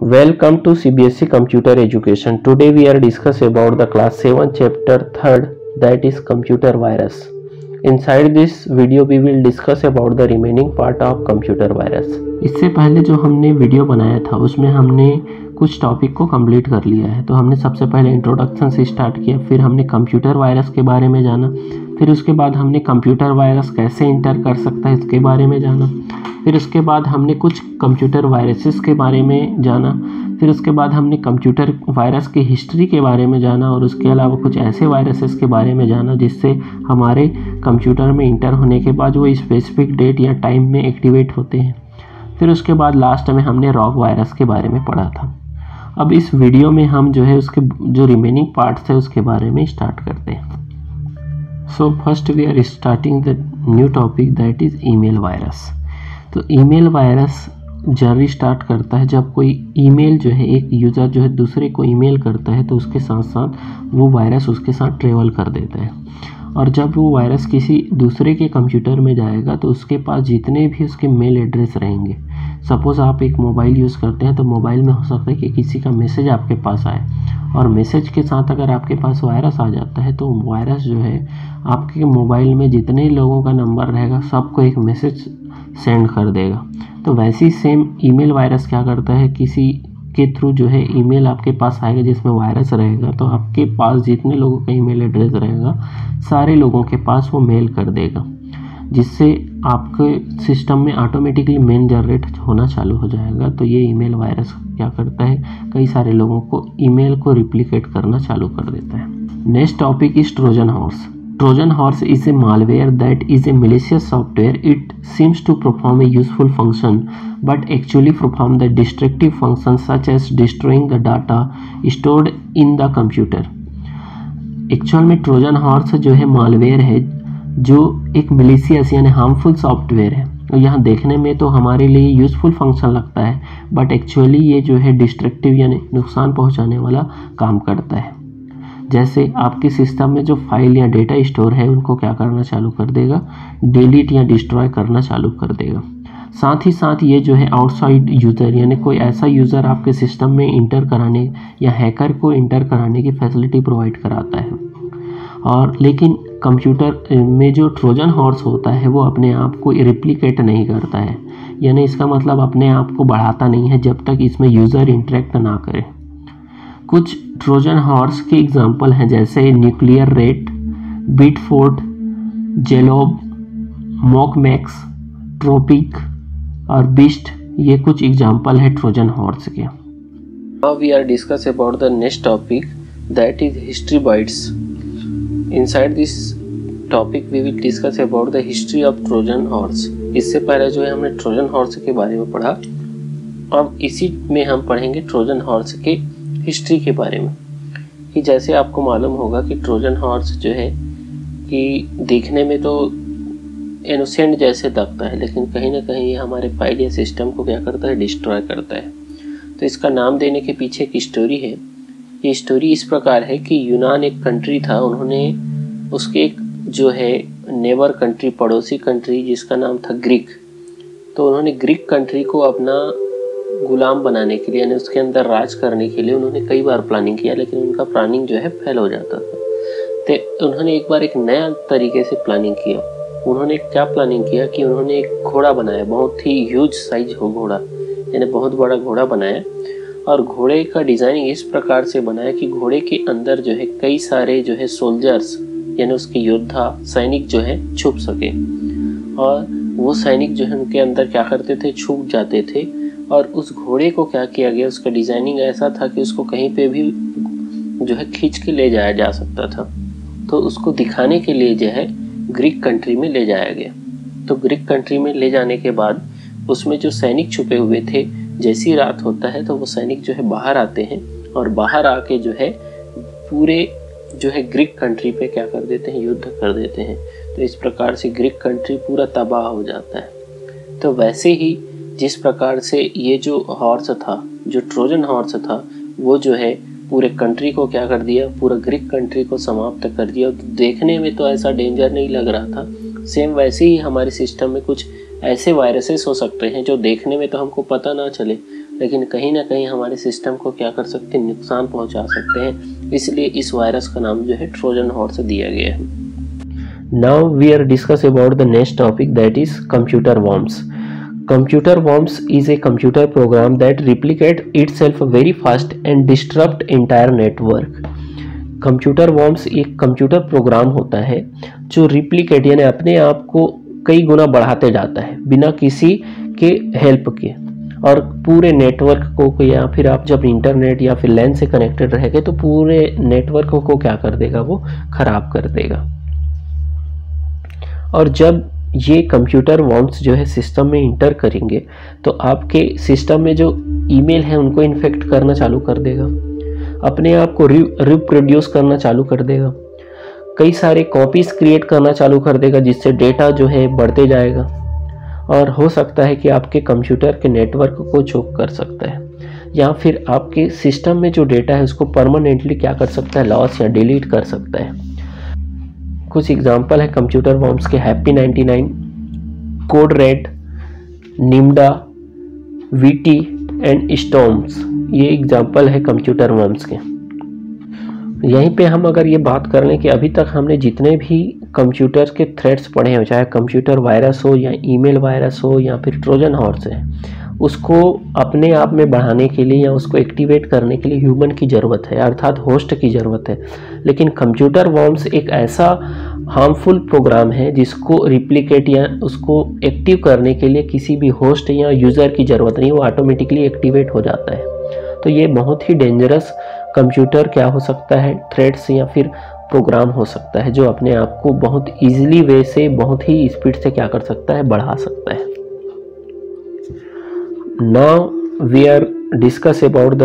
Welcome to C B S E computer education today we are discuss about the class seven chapter third that is computer virus inside this video we will discuss about the remaining part of computer virus इससे पहले जो हमने video बनाया था, उसमें हमने कुछ topic को कंप्लीट कर लिया है। तो हमने सबसे पहले इंट्रोडक्शन से स्टार्ट किया, फिर हमने कंप्यूटर वायरस के बारे में जाना। फिर उसके बाद हमने कंप्यूटर वायरस कैसे इंटर कर सकता है इसके बारे में जाना। फिर उसके बाद हमने कुछ कंप्यूटर वायरसेस के बारे में जाना। फिर उसके बाद हमने कंप्यूटर वायरस की हिस्ट्री के बारे में जाना और उसके अलावा कुछ ऐसे वायरसेस के बारे में जाना जिससे हमारे कंप्यूटर में इंटर होने के बाद वो स्पेसिफिक डेट या टाइम में एक्टिवेट होते हैं। फिर उसके बाद लास्ट में हमने रॉक वायरस के बारे में पढ़ा था। अब इस वीडियो में हम जो है उसके, जो रिमेनिंग पार्ट्स है उसके बारे में स्टार्ट करते हैं। So first we are starting the new topic that is email virus तो ईमेल वायरस जर्नी स्टार्ट करता है जब कोई ईमेल जो है, एक यूज़र जो है दूसरे को ईमेल करता है तो उसके साथ साथ वो वायरस उसके साथ ट्रेवल कर देता है। और जब वो वायरस किसी दूसरे के कंप्यूटर में जाएगा तो उसके पास जितने भी उसके मेल एड्रेस रहेंगे। सपोज़ आप एक मोबाइल यूज़ करते हैं तो मोबाइल में हो सकता है कि किसी का मैसेज आपके पास आए। और मैसेज के साथ अगर आपके पास वायरस आ जाता है तो वायरस जो है, आपके मोबाइल में जितने लोगों का नंबर रहेगा, सबको एक मैसेज सेंड कर देगा। तो वैसे ही सेम ईमेल वायरस क्या करता है? किसी के थ्रू जो है ईमेल आपके पास आएगा, जिसमें वायरस रहेगा तो आपके पास जितने लोगों का ईमेल एड्रेस रहेगा, सारे लोगों के पास वो मेल कर देगा, जिससे आपके सिस्टम में ऑटोमेटिकली मेल जनरेट होना चालू हो जाएगा। तो ये ईमेल वायरस क्या करता है? कई सारे लोगों को ईमेल को रिप्लिकेट करना चालू कर देता है। Next topic is Trojan horse Trojan horse is a malware that is a malicious software it seems to perform a useful function but actually perform the destructive function such as destroying the data stored in the computer actual में Trojan horse जो है malware है, जो एक malicious यानी harmful software है। तो यहाँ देखने में तो हमारे लिए यूजफुल फ़ंक्शन लगता है बट एक्चुअली ये जो है डिस्ट्रक्टिव यानी नुकसान पहुँचाने वाला काम करता है। जैसे आपके सिस्टम में जो फ़ाइल या डेटा स्टोर है, उनको क्या करना चालू कर देगा? डिलीट या डिस्ट्रॉय करना चालू कर देगा। साथ ही साथ ये जो है आउटसाइड यूज़र यानी कोई ऐसा यूज़र आपके सिस्टम में इंटर कराने या हैकर को इंटर कराने की फैसिलिटी प्रोवाइड कराता है। और लेकिन कंप्यूटर में जो ट्रोजन हॉर्स होता है, वो अपने आप को रिप्लिकेट नहीं करता है। यानी इसका मतलब अपने आप को बढ़ाता नहीं है, जब तक इसमें यूज़र इंटरेक्ट ना करे। कुछ ट्रोजन हॉर्स के एग्ज़ाम्पल हैं, जैसे न्यूक्लियर रेट, बीटफोर्ड, जेलोब, मॉकमैक्स, ट्रोपिक और बिस्ट, ये कुछ एग्ज़ाम्पल है ट्रोजन हॉर्स के Now we are discuss about the next topic, that is history bytes. Inside this topic, we will discuss about the history of Trojan horse. इससे पहले जो है, हमने ट्रोजन हॉर्स के बारे में पढ़ा अब इसी में हम पढ़ेंगे ट्रोजन हॉर्स के हिस्ट्री के बारे में, कि जैसे आपको मालूम होगा कि ट्रोजन हॉर्स जो है, कि देखने में तो इनोसेंट जैसे लगता है, लेकिन कहीं ना कहीं ये हमारे फ़ाइल या सिस्टम को क्या करता है डिस्ट्रॉय करता है। तो इसका नाम देने के पीछे एक स्टोरी है। ये स्टोरी इस प्रकार है कि यूनान एक कंट्री था, उन्होंने उसके एक जो है नेबर कंट्री पड़ोसी कंट्री जिसका नाम था ग्रीक तो उन्होंने ग्रीक कंट्री को अपना गुलाम बनाने के लिए, यानी उसके अंदर राज करने के लिए उन्होंने कई बार प्लानिंग किया, लेकिन उनका प्लानिंग जो है फेल हो जाता था। तो उन्होंने एक बार एक नया तरीके से प्लानिंग किया। उन्होंने क्या प्लानिंग किया कि उन्होंने एक घोड़ा बनाया, बहुत ही ह्यूज साइज़ हो घोड़ा, यानी बहुत बड़ा घोड़ा बनाया। और घोड़े का डिज़ाइनिंग इस प्रकार से बनाया कि घोड़े के अंदर जो है कई सारे जो है सोल्जर्स यानी उसके योद्धा, सैनिक जो है, छुप सके। और वो सैनिक जो है, उनके अंदर क्या करते थे? छुप जाते थे। और उस घोड़े को क्या किया गया? उसका डिज़ाइनिंग ऐसा था कि उसको कहीं पे भी जो है खींच के ले जाया जा सकता था। तो उसको दिखाने के लिए जो है ग्रीक कंट्री में ले जाया गया। तो ग्रीक कंट्री में ले जाने के बाद उसमें जो सैनिक छुपे हुए थे, जैसी रात होता है तो वो सैनिक जो है बाहर आते हैं और बाहर आके जो है पूरे जो है ग्रीक कंट्री पे क्या कर देते हैं? युद्ध कर देते हैं। तो इस प्रकार से ग्रीक कंट्री पूरा तबाह हो जाता है। तो वैसे ही जिस प्रकार से ये जो हॉर्स था, जो ट्रोजन हॉर्स था, वो जो है पूरे कंट्री को क्या कर दिया, पूरा ग्रीक कंट्री को समाप्त कर दिया। तो देखने में तो ऐसा डेंजर नहीं लग रहा था। सेम वैसे ही हमारे सिस्टम में कुछ ऐसे वायरसेस हो सकते हैं जो देखने में तो हमको पता ना चले, लेकिन कहीं ना कहीं हमारे सिस्टम को क्या कर सकते हैं, नुकसान पहुँचा सकते हैं। इसलिए इस वायरस का नाम जो है ट्रोजन हॉर्स दिया गया है। Now we are discuss about the next topic that is computer worms Computer worms is a computer program that replicate itself very fast and disrupt entire network. Computer worms एक computer program होता है, जो replicate यानी अपने आप को कई गुना बढ़ाते जाता है, बिना किसी के हेल्प के। और पूरे नेटवर्क को या फिर आप जब इंटरनेट या फिर लैन से कनेक्टेड रहेंगे तो पूरे नेटवर्क को क्या कर देगा वो? खराब कर देगा। और जब ये कंप्यूटर वॉर्म्स जो है सिस्टम में इंटर करेंगे तो आपके सिस्टम में जो ईमेल है उनको इन्फेक्ट करना चालू कर देगा। अपने आप को रिप्रोड्यूस करना चालू कर देगा। कई सारे कॉपीज क्रिएट करना चालू कर देगा, जिससे डेटा जो है बढ़ते जाएगा। और हो सकता है कि आपके कंप्यूटर के नेटवर्क को चोक कर सकता है। या फिर आपके सिस्टम में जो डेटा है उसको परमानेंटली क्या कर सकता है लॉस या डिलीट कर सकता है। कुछ एग्ज़ाम्पल है कंप्यूटर वॉर्म्स के Happy 99, Code Red Nimda VT and storms ये एग्ज़ाम्पल है कंप्यूटर वॉर्म्स के। यहीं पे हम अगर ये बात कर लें कि अभी तक हमने जितने भी कंप्यूटर के थ्रेड्स पढ़े हैं चाहे कंप्यूटर वायरस हो या ईमेल वायरस हो या फिर ट्रोजन हॉर्स है उसको अपने आप में बढ़ाने के लिए या उसको एक्टिवेट करने के लिए ह्यूमन की ज़रूरत है, अर्थात होस्ट की ज़रूरत है। लेकिन कंप्यूटर वॉर्म्स एक ऐसा हार्मफुल प्रोग्राम है जिसको रिप्लिकेट या उसको एक्टिव करने के लिए किसी भी होस्ट या यूज़र की ज़रूरत नहीं, वो ऑटोमेटिकली एक्टिवेट हो जाता है। तो ये बहुत ही डेंजरस कंप्यूटर क्या हो सकता है? थ्रेड्स या फिर प्रोग्राम हो सकता है जो अपने आप को बहुत ईजिली वे से, बहुत ही स्पीड से क्या कर सकता है? बढ़ा सकता है। Now we are discuss about the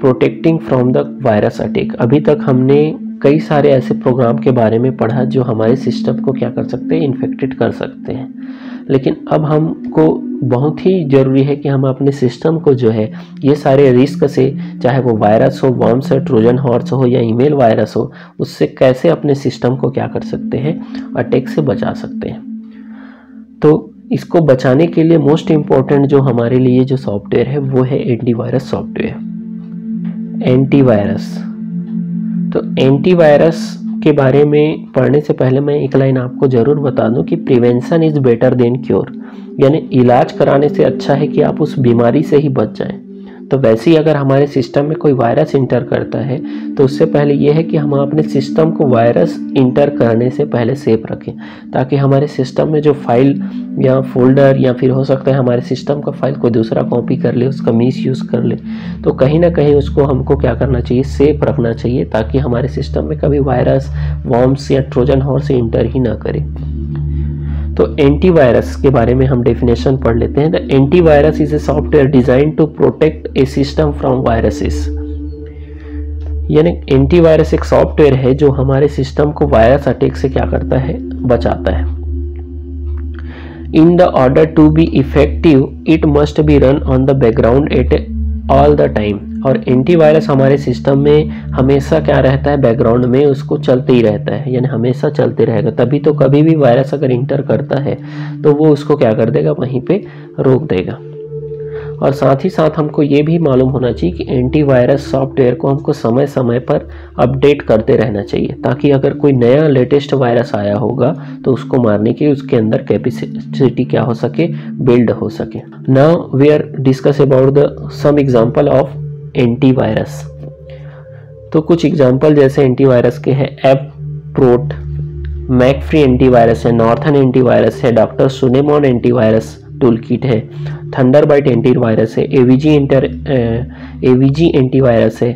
protecting from the virus attack अभी तक हमने कई सारे ऐसे प्रोग्राम के बारे में पढ़ा जो हमारे सिस्टम को क्या कर सकते हैं इन्फेक्टेड कर सकते हैं। लेकिन अब हमको बहुत ही ज़रूरी है कि हम अपने सिस्टम को जो है, ये सारे रिस्क से, चाहे वो वायरस हो वॉर्म्स हो, ट्रोजन हॉर्स हो या ईमेल वायरस हो, उससे कैसे अपने सिस्टम को क्या कर सकते हैं अटैक से बचा सकते हैं। तो इसको बचाने के लिए मोस्ट इंपॉर्टेंट जो हमारे लिए जो सॉफ्टवेयर है, वो है एंटीवायरस सॉफ्टवेयर एंटीवायरस तो एंटीवायरस के बारे में पढ़ने से पहले मैं एक लाइन आपको ज़रूर बता दूँ कि prevention is better than cure यानी इलाज कराने से अच्छा है कि आप उस बीमारी से ही बच जाएँ। तो वैसे ही अगर हमारे सिस्टम में कोई वायरस इंटर करता है तो उससे पहले ये है कि हम अपने सिस्टम को वायरस इंटर करने से पहले सेफ़ रखें, ताकि हमारे सिस्टम में जो फ़ाइल या फोल्डर या फिर हो सकता है हमारे सिस्टम का फ़ाइल कोई दूसरा कॉपी कर ले, उसका मिस यूज़ कर ले तो कहीं ना कहीं उसको हमको क्या करना चाहिए सेफ़ रखना चाहिए, ताकि हमारे सिस्टम में कभी वायरस वॉम्स या ट्रोजन हॉर्स इंटर ही ना करे। तो एंटीवायरस के बारे में हम डेफिनेशन पढ़ लेते हैं। The antivirus is a software design to protect a system from viruses यानी एंटीवायरस एक सॉफ्टवेयर है जो हमारे सिस्टम को वायरस अटैक से क्या करता है? बचाता है। In the order to be effective it must be run on the background at all the time और एंटीवायरस हमारे सिस्टम में हमेशा क्या रहता है? बैकग्राउंड में उसको चलते ही रहता है, यानी हमेशा चलते रहेगा। तभी तो कभी भी वायरस अगर इंटर करता है तो वो उसको क्या कर देगा? वहीं पे रोक देगा। और साथ ही साथ हमको ये भी मालूम होना चाहिए कि एंटीवायरस सॉफ्टवेयर को हमको समय समय पर अपडेट करते रहना चाहिए, ताकि अगर कोई नया लेटेस्ट वायरस आया होगा तो उसको मारने की, उसके अंदर कैपेसिटी क्या हो सके? बिल्ड हो सके। Now we are discuss about the some example of antivirus तो कुछ एग्जांपल जैसे एंटीवायरस के हैं एप प्रोट मैक फ्री एंटीवायरस है नॉर्थन एंटीवायरस है डॉक्टर सुनेमोन एंटीवायरस टूल किट है थंडरबाइट एंटीवायरस है एवीजी इंटर एवीजी एंटीवायरस है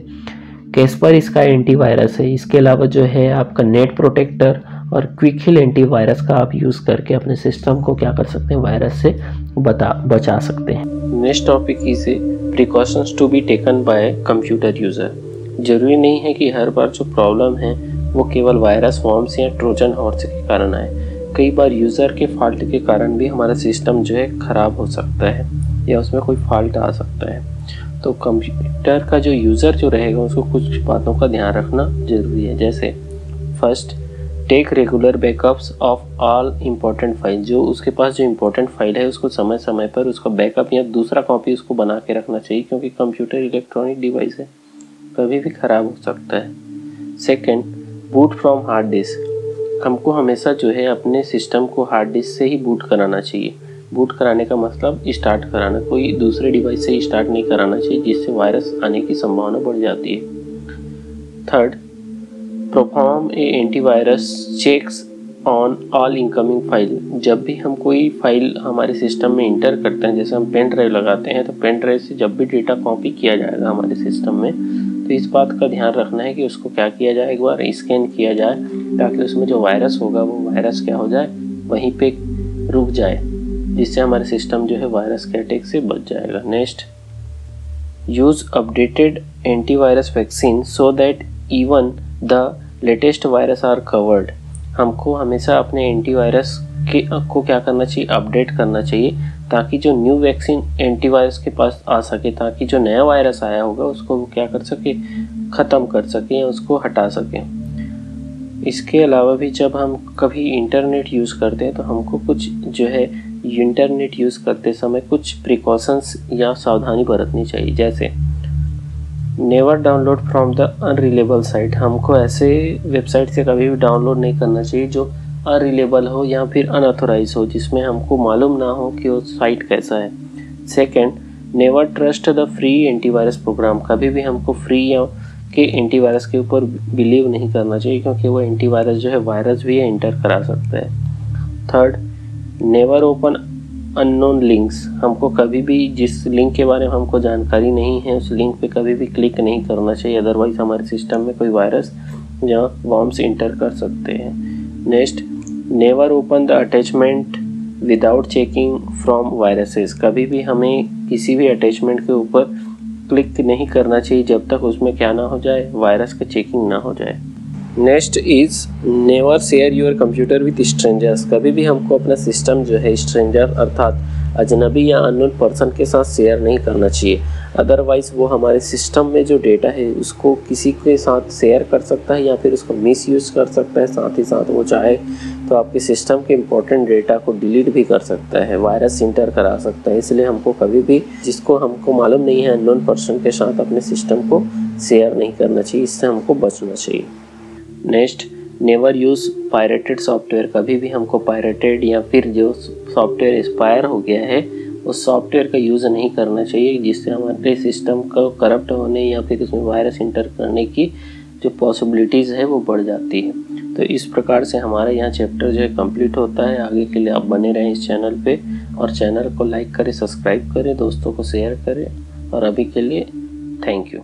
कैस्पर इसका एंटीवायरस है, इसके अलावा जो है आपका नेट प्रोटेक्टर और क्विक हिल एंटीवायरस का आप यूज़ करके अपने सिस्टम को क्या कर सकते हैं वायरस से बता, बचा सकते हैं। Next topic is precautions to be taken by computer user ज़रूरी नहीं है कि हर बार जो प्रॉब्लम है, वो केवल वायरस फॉर्म्स या ट्रोजन हॉर्स के कारण आए। कई बार यूज़र के फॉल्ट के कारण भी हमारा सिस्टम जो है ख़राब हो सकता है या उसमें कोई फॉल्ट आ सकता है। तो कंप्यूटर का जो यूज़र जो रहेगा, उसको कुछ बातों का ध्यान रखना ज़रूरी है। जैसे first take regular backups of all important file जो उसके पास जो इम्पोर्टेंट फ़ाइल है, उसको समय समय पर उसका बैकअप या दूसरा कॉपी उसको बना के रखना चाहिए, क्योंकि कंप्यूटर इलेक्ट्रॉनिक डिवाइस है, कभी भी ख़राब हो सकता है। Second boot from hard disk हमको हमेशा जो है अपने सिस्टम को हार्ड डिस्क से ही बूट कराना चाहिए। बूट कराने का मतलब स्टार्ट कराना, कोई दूसरे डिवाइस से स्टार्ट नहीं कराना चाहिए, जिससे वायरस आने की संभावना बढ़ जाती है। Third perform a antivirus checks on all incoming file जब भी हम कोई फ़ाइल हमारे सिस्टम में इंटर करते हैं, जैसे हम पेन ड्राइव लगाते हैं तो पेन ड्राइव से जब भी डेटा कॉपी किया जाएगा हमारे सिस्टम में तो इस बात का ध्यान रखना है कि उसको क्या किया जाए, एक बार स्कैन किया जाए, ताकि उसमें जो वायरस होगा, वो वायरस क्या हो जाए, वहीं पे रुक जाए, जिससे हमारे सिस्टम जो है वायरस के अटैक से बच जाएगा। Next use updated antivirus vaccine so that even the latest virus are covered हमको हमेशा अपने एंटीवायरस के, को क्या करना चाहिए अपडेट करना चाहिए, ताकि जो न्यू वैक्सीन एंटीवायरस के पास आ सके, ताकि जो नया वायरस आया होगा, उसको वो क्या कर सके, ख़त्म कर सके उसको हटा सके। इसके अलावा भी जब हम कभी इंटरनेट यूज़ करते हैं तो हमको कुछ जो है इंटरनेट यूज़ करते समय कुछ प्रिकॉशंस या सावधानी बरतनी चाहिए। जैसे never download from the unreliable site. हमको ऐसे वेबसाइट से कभी भी डाउनलोड नहीं करना चाहिए जो अनरिलेबल हो या फिर अनऑथोराइज हो, जिसमें हमको मालूम ना हो कि वो साइट कैसा है। Second never trust the free antivirus program कभी भी हमको फ्री या के एंटीवायरस के ऊपर बिलीव नहीं करना चाहिए, क्योंकि वो एंटीवायरस जो है वायरस भी एंटर करा सकता है। Third never open unknown links हमको कभी भी जिस लिंक के बारे में हमको जानकारी नहीं है, उस लिंक पे कभी भी क्लिक नहीं करना चाहिए। अदरवाइज़ हमारे सिस्टम में कोई वायरस या वॉम्स इंटर कर सकते हैं। Next never open the attachment without checking from viruses कभी भी हमें किसी भी अटैचमेंट के ऊपर क्लिक नहीं करना चाहिए जब तक उसमें क्या ना हो जाए वायरस का चेकिंग ना हो जाए। Next is never share your computer with strangers. कभी भी हमको अपना सिस्टम जो है स्ट्रेंजर अर्थात अजनबी या अननोन पर्सन के साथ शेयर नहीं करना चाहिए। अदरवाइज़ वो हमारे सिस्टम में जो डेटा है, उसको किसी के साथ शेयर कर सकता है या फिर उसको मिस यूज़ कर सकता है, साथ ही साथ वो चाहे तो आपके सिस्टम के इम्पोर्टेंट डेटा को डिलीट भी कर सकता है वायरस इंटर करा सकता है। इसलिए हमको कभी भी जिसको हमको मालूम नहीं है, अननोन पर्सन के साथ अपने सिस्टम को शेयर नहीं करना चाहिए, इससे हमको बचना चाहिए। Next never use pirated software कभी भी हमको पायरेटेड या फिर जो सॉफ्टवेयर एक्सपायर हो गया है, उस सॉफ्टवेयर का यूज़ नहीं करना चाहिए, जिससे हमारे सिस्टम को करप्ट होने या फिर उसमें वायरस इंटर करने की जो पॉसिबिलिटीज़ है, वो बढ़ जाती है। तो इस प्रकार से हमारा यहाँ चैप्टर जो है कंप्लीट होता है। आगे के लिए आप बने रहें इस चैनल पे और चैनल को लाइक करें सब्सक्राइब करें, दोस्तों को शेयर करें। और अभी के लिए थैंक यू